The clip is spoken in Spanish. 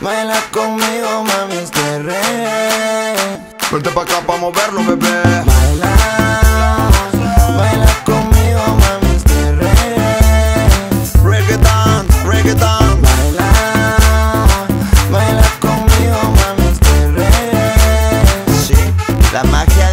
Baila conmigo, mami, es que re. Pa' acá pa' moverlo, bebé. Baila, baila conmigo, mami, es que. Reggaeton, reggaeton. Baila, baila conmigo, mami, es que. Sí, la magia